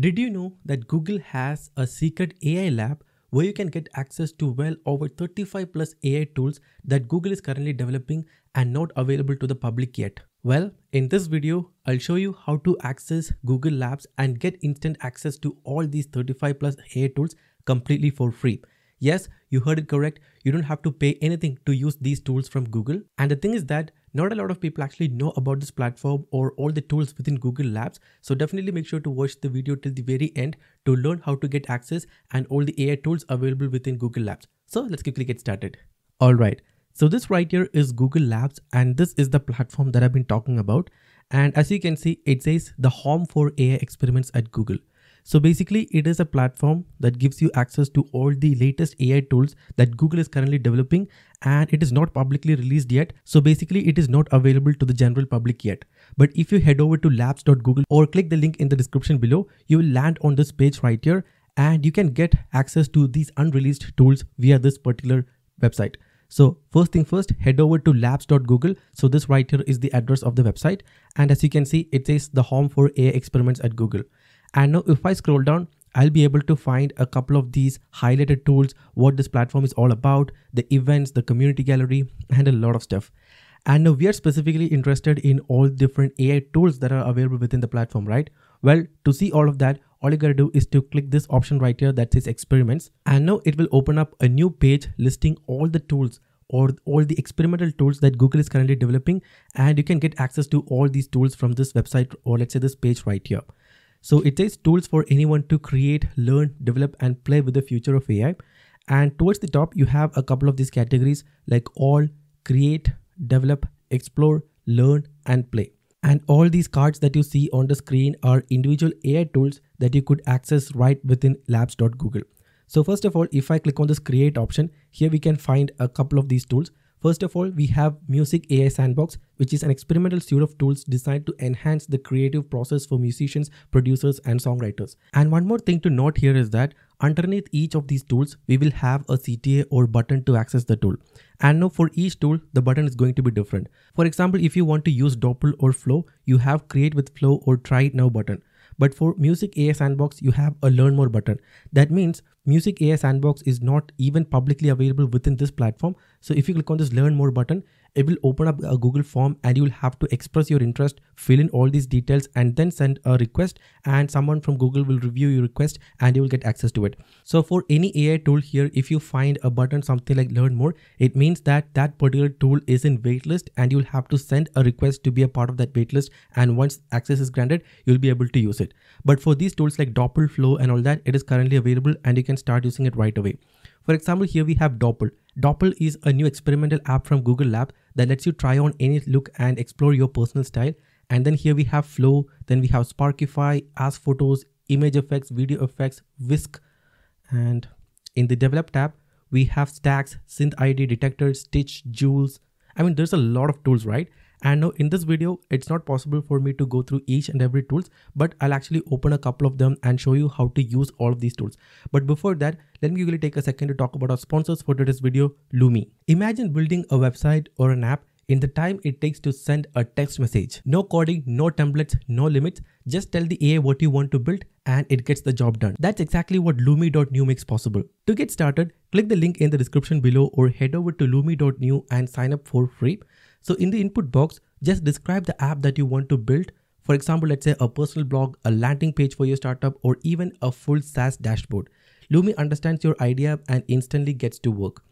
Did you know that Google has a secret AI lab where you can get access to well over 35 plus AI tools that Google is currently developing and not available to the public yet? Well, in this video, I'll show you how to access Google Labs and get instant access to all these 35 plus AI tools completely for free. Yes, you heard it correct. You don't have to pay anything to use these tools from Google. And the thing is that not a lot of people actually know about this platform or all the tools within Google Labs. So definitely make sure to watch the video till the very end to learn how to get access and all the AI tools available within Google Labs. So let's quickly get started. All right. So this right here is Google Labs and this is the platform that I've been talking about. And as you can see, it says the home for AI experiments at Google. So basically it is a platform that gives you access to all the latest AI tools that Google is currently developing and it is not publicly released yet. So basically it is not available to the general public yet. But if you head over to labs.google or click the link in the description below, you will land on this page right here and you can get access to these unreleased tools via this particular website. So first thing first, head over to labs.google. So this right here is the address of the website. And as you can see, it says the home for AI experiments at Google. And now if I scroll down, I'll be able to find a couple of these highlighted tools, what this platform is all about, the events, the community gallery, and a lot of stuff. And now we are specifically interested in all different AI tools that are available within the platform, right? Well, to see all of that, all you gotta do is to click this option right here that says experiments. And now it will open up a new page listing all the tools or all the experimental tools that Google is currently developing. And you can get access to all these tools from this website or let's say this page right here. So it says tools for anyone to create, learn, develop, and play with the future of AI. And towards the top, you have a couple of these categories like all, create, develop, explore, learn, and play. And all these cards that you see on the screen are individual AI tools that you could access right within labs.google. So first of all, if I click on this create option, here we can find a couple of these tools. First of all, we have Music AI Sandbox, which is an experimental suite of tools designed to enhance the creative process for musicians, producers, and songwriters. And one more thing to note here is that underneath each of these tools, we will have a CTA or button to access the tool. And now for each tool, the button is going to be different. For example, if you want to use Doppl or Flow, you have Create with Flow or Try It Now button. But for Music AI Sandbox, you have a Learn More button. That means Music AI Sandbox is not even publicly available within this platform. So if you click on this learn more button, it will open up a Google form and you will have to express your interest, fill in all these details and then send a request and someone from Google will review your request and you will get access to it. So for any AI tool here, if you find a button something like learn more, it means that that particular tool is in waitlist and you'll have to send a request to be a part of that waitlist and once access is granted, you'll be able to use it. But for these tools like Doppl, Flow and all that, it is currently available and you can start using it right away. For example, here we have Doppl. Doppl is a new experimental app from Google Lab that lets you try on any look and explore your personal style. And then here we have Flow, then we have Sparkify, Ask Photos, Image Effects, Video Effects, Whisk. And in the Develop tab, we have Stax, Synth ID Detector, Stitch, Jules. I mean, there's a lot of tools, right? And now in this video, it's not possible for me to go through each and every tools, but I'll actually open a couple of them and show you how to use all of these tools. But before that, let me quickly take a second to talk about our sponsors for today's video, Lumi. Imagine building a website or an app in the time it takes to send a text message. No coding, no templates, no limits. Just tell the AI what you want to build and it gets the job done. That's exactly what Lumi.new makes possible. To get started, click the link in the description below or head over to Lumi.new and sign up for free. So in the input box, just describe the app that you want to build. For example, let's say a personal blog, a landing page for your startup, or even a full SaaS dashboard. Lumi understands your idea and instantly gets to work.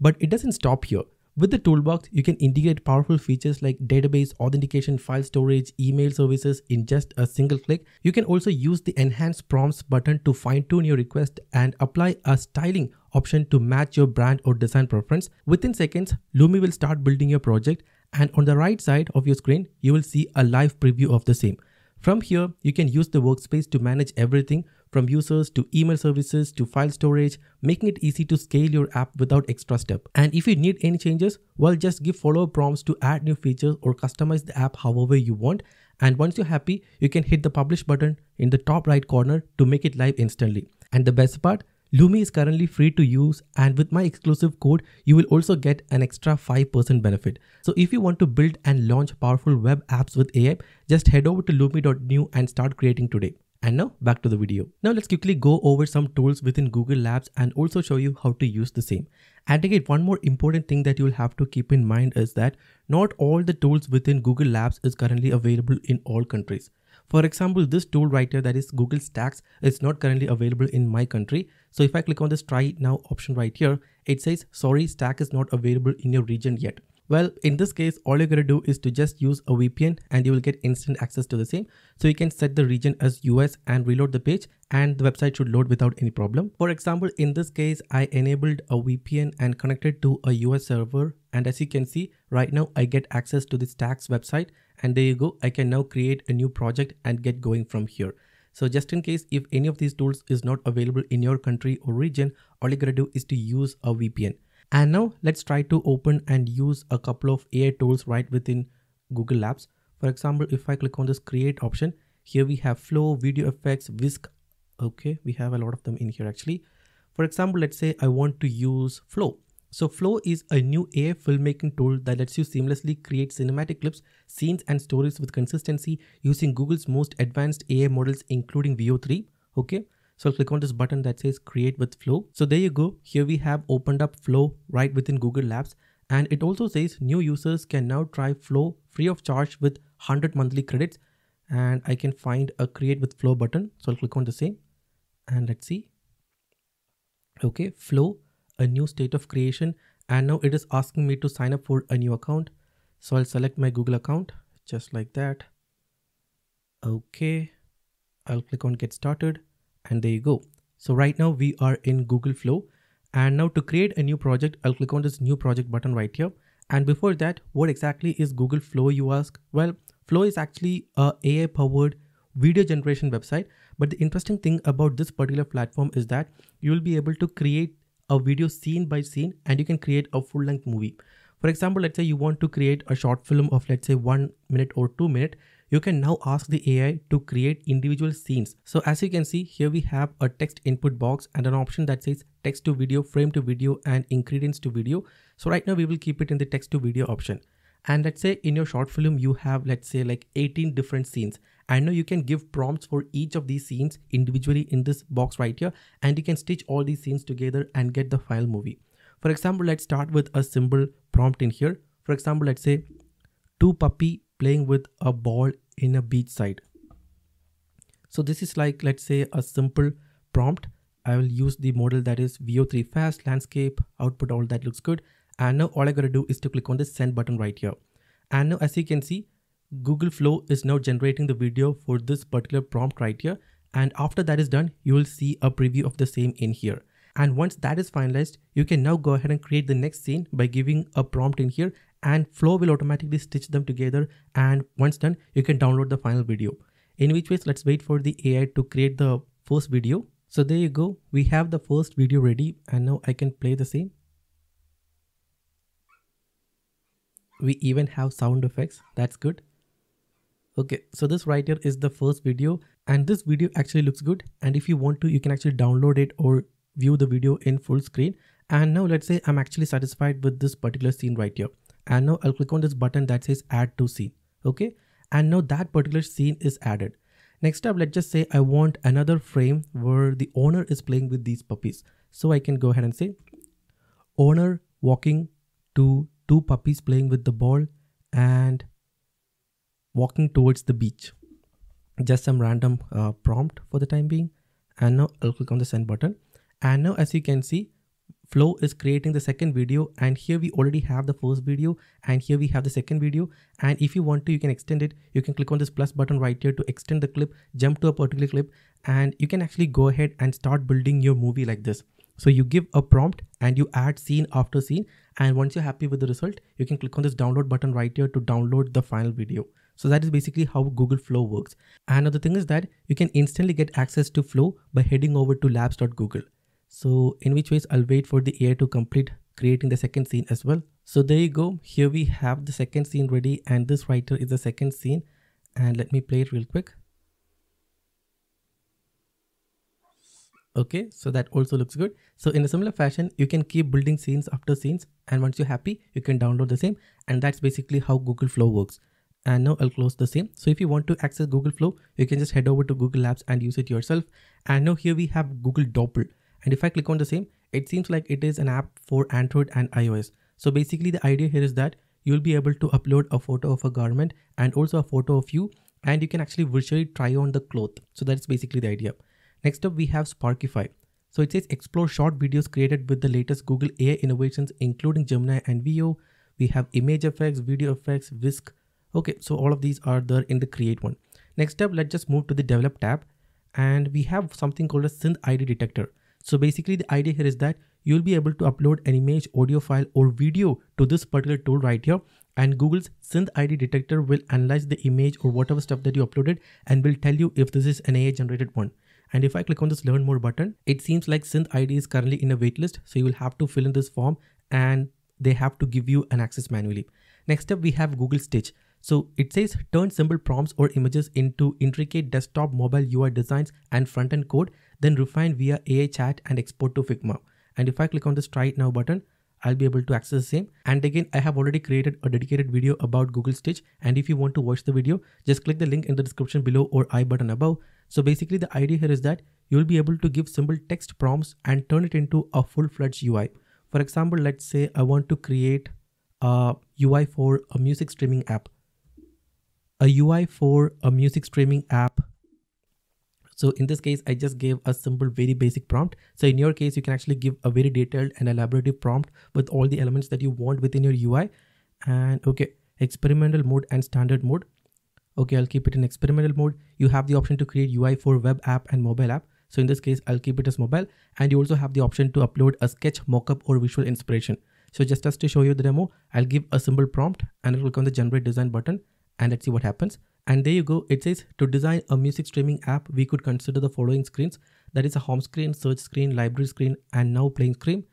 But it doesn't stop here. With the toolbox, you can integrate powerful features like database, authentication, file storage, email services in just a single click. You can also use the enhance prompts button to fine tune your request and apply a styling option to match your brand or design preference. Within seconds, Lumi will start building your project and on the right side of your screen, you will see a live preview of the same. From here, you can use the workspace to manage everything from users to email services to file storage, making it easy to scale your app without extra step. And if you need any changes, well, just give follow-up prompts to add new features or customize the app however you want. And once you're happy, you can hit the publish button in the top right corner to make it live instantly. And the best part, Lumi is currently free to use and with my exclusive code, you will also get an extra 5% benefit. So if you want to build and launch powerful web apps with AI, just head over to lumi.new and start creating today. And now back to the video. Now let's quickly go over some tools within Google Labs and also show you how to use the same. And again, one more important thing that you'll have to keep in mind is that not all the tools within Google Labs is currently available in all countries. For example, this tool right here that is Google Stax is not currently available in my country. So if I click on this try now option right here, it says sorry stack is not available in your region yet. Well, in this case, all you're gonna do is to just use a VPN and you will get instant access to the same. So you can set the region as US and reload the page and the website should load without any problem. For example, in this case, I enabled a VPN and connected to a US server. And as you can see, right now I get access to the Stax website and there you go. I can now create a new project and get going from here. So just in case if any of these tools is not available in your country or region, all you gotta do is to use a VPN. And now let's try to open and use a couple of AI tools right within Google Labs. For example, if I click on this create option, here we have flow, video effects, whisk. Okay, we have a lot of them in here actually. For example, let's say I want to use flow. So Flow is a new AI filmmaking tool that lets you seamlessly create cinematic clips, scenes and stories with consistency using Google's most advanced AI models including Veo 3. Okay. So I'll click on this button that says create with flow. So there you go. Here we have opened up flow right within Google Labs. And it also says new users can now try flow free of charge with 100 monthly credits. And I can find a create with flow button. So I'll click on the same and let's see. Okay, flow a new state of creation and now it is asking me to sign up for a new account so I'll select my Google account just like that okay I'll click on get started and there you go. So right now we are in Google Flow. And now to create a new project I'll click on this new project button right here. And before that what exactly is Google Flow you ask? Well Flow is actually a AI powered video generation website. But the interesting thing about this particular platform is that you will be able to create a video scene by scene and you can create a full length movie. For example, let's say you want to create a short film of let's say one minute or two minute, you can now ask the AI to create individual scenes. So as you can see here we have a text input box and an option that says text to video, frame to video and ingredients to video. So right now we will keep it in the text to video option. And let's say in your short film you have let's say like 18 different scenes and now you can give prompts for each of these scenes individually in this box right here and you can stitch all these scenes together and get the final movie. For example, let's start with a simple prompt in here. For example, let's say two puppy playing with a ball in a beach side. So this is like, let's say a simple prompt. I will use the model that is Veo 3 fast, landscape, output, all that looks good. And now all I gotta do is to click on the send button right here. And now as you can see, Google Flow is now generating the video for this particular prompt right here. And after that is done, you will see a preview of the same in here. And once that is finalized, you can now go ahead and create the next scene by giving a prompt in here and Flow will automatically stitch them together. And once done, you can download the final video. In which case let's wait for the AI to create the first video. So there you go. We have the first video ready and now I can play the same. We even have sound effects. That's good. Okay, so this right here is the first video and this video actually looks good. And if you want to, you can actually download it or view the video in full screen. And now let's say I'm actually satisfied with this particular scene right here. And now I'll click on this button that says add to scene. Okay. And now that particular scene is added. Next up, let's just say I want another frame where the owner is playing with these puppies. So I can go ahead and say owner walking to two puppies playing with the ball and walking towards the beach. Just some random uh, prompt for the time being. And now I'll click on the send button. And now as you can see, Flow is creating the second video and here we already have the first video and here we have the second video and if you want to you can extend it you can click on this plus button right here to extend the clip jump to a particular clip and you can actually go ahead and start building your movie like this so you give a prompt and you add scene after scene and once you're happy with the result you can click on this download button right here to download the final video so that is basically how Google Flow works. Another thing is that you can instantly get access to Flow by heading over to labs.google. So in which ways I'll wait for the AI to complete creating the second scene as well. So there you go. Here we have the second scene ready and this writer is the second scene. And let me play it real quick. Okay, so that also looks good. So in a similar fashion, you can keep building scenes after scenes. And once you're happy, you can download the same. And that's basically how Google Flow works. and now I'll close the same. So if you want to access Google Flow, you can just head over to Google Labs and use it yourself. And now here we have Google Doppl. And if I click on the same, it seems like it is an app for Android and iOS. So basically the idea here is that you'll be able to upload a photo of a garment and also a photo of you and you can actually virtually try on the cloth. So that's basically the idea. Next up we have Sparkify. So it says explore short videos created with the latest Google AI innovations including Gemini and Veo. We have image effects, video effects, Whisk. Okay, so all of these are there in the create one. Next up, let's just move to the develop tab and we have something called a synth ID detector. So basically the idea here is that you'll be able to upload an image, audio file or video to this particular tool right here and Google's synth ID detector will analyze the image or whatever stuff that you uploaded and will tell you if this is an AI generated one. And if I click on this learn more button, it seems like synth ID is currently in a waitlist. So you will have to fill in this form and they have to give you an access manually. Next up, we have Google Stitch. So it says turn simple prompts or images into intricate desktop mobile UI designs and front-end code, then refine via AI chat and export to Figma. And if I click on this try it now button, I'll be able to access the same. And again, I have already created a dedicated video about Google Stitch. And if you want to watch the video, just click the link in the description below or I button above. So basically the idea here is that you'll be able to give simple text prompts and turn it into a full-fledged UI. For example, let's say I want to create a UI for a music streaming app. A UI for a music streaming app so in this case, I just gave a simple, very basic prompt. So in your case, you can actually give a very detailed and elaborative prompt with all the elements that you want within your UI. And okay, experimental mode and standard mode. Okay, I'll keep it in experimental mode. You have the option to create UI for web app and mobile app. So in this case, I'll keep it as mobile and you also have the option to upload a sketch mockup or visual inspiration. So just as to show you the demo, I'll give a simple prompt and I'll click on the generate design button and let's see what happens. And there you go. It says to design a music streaming app, we could consider the following screens. That is a home screen, search screen, library screen, and now playing screen.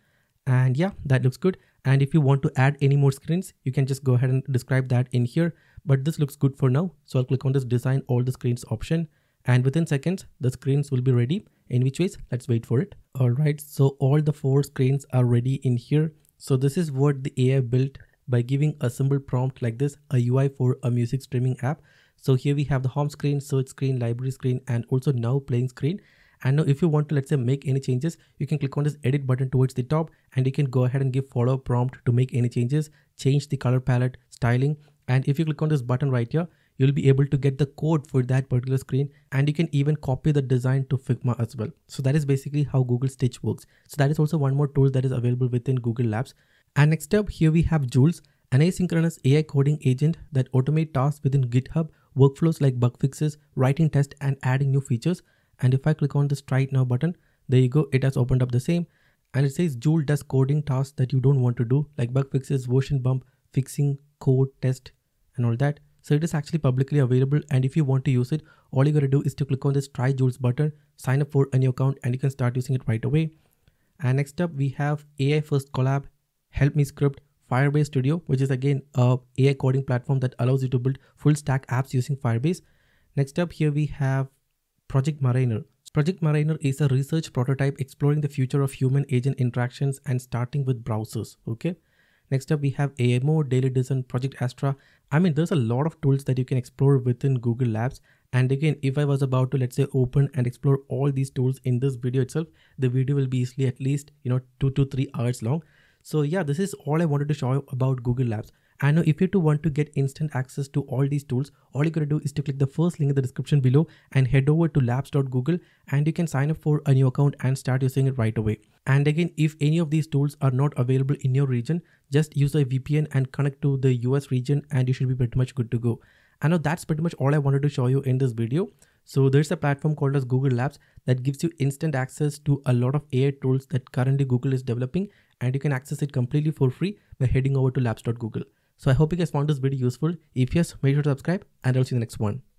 And yeah, that looks good. And if you want to add any more screens, you can just go ahead and describe that in here. But this looks good for now. So I'll click on this design all the screens option. And within seconds, the screens will be ready. In which ways, let's wait for it. All right, so all the four screens are ready in here. So this is what the AI built by giving a simple prompt like this, a UI for a music streaming app. So here we have the home screen, search screen, library screen, and also now playing screen. And now if you want to, let's say, make any changes, you can click on this edit button towards the top and you can go ahead and give follow prompt to make any changes, change the color palette, styling. And if you click on this button right here, you'll be able to get the code for that particular screen and you can even copy the design to Figma as well. So that is basically how Google Stitch works. So that is also one more tool that is available within Google Labs. And next up here we have Jules, an asynchronous AI coding agent that automate tasks within GitHub workflows like bug fixes, writing tests, and adding new features. And if I click on this try it now button, there you go, it has opened up the same. And it says Jules does coding tasks that you don't want to do, like bug fixes, version bump, fixing, code, test, and all that. So it is actually publicly available. And if you want to use it, all you gotta do is to click on this try Jules button, sign up for a new account, and you can start using it right away. And next up, we have AI first Colab, help me script, Firebase Studio, which is again a AI coding platform that allows you to build full stack apps using Firebase. Next up here we have Project Mariner. Project Mariner is a research prototype exploring the future of human agent interactions and starting with browsers. Okay. Next up we have AMO, Daily Design, Project Astra. I mean, there's a lot of tools that you can explore within Google Labs. And again, if I was about to, let's say, open and explore all these tools in this video itself, the video will be easily at least, you know, two to three hours long. So yeah, this is all I wanted to show you about Google Labs. I know if you too want to get instant access to all these tools, all you gotta do is to click the first link in the description below and head over to labs.google and you can sign up for a new account and start using it right away. And again, if any of these tools are not available in your region, just use a VPN and connect to the US region and you should be pretty much good to go. I know that's pretty much all I wanted to show you in this video. So there's a platform called as Google Labs that gives you instant access to a lot of AI tools that currently Google is developing and you can access it completely for free by heading over to labs.google. So I hope you guys found this video useful. If yes, make sure to subscribe and I'll see you in the next one.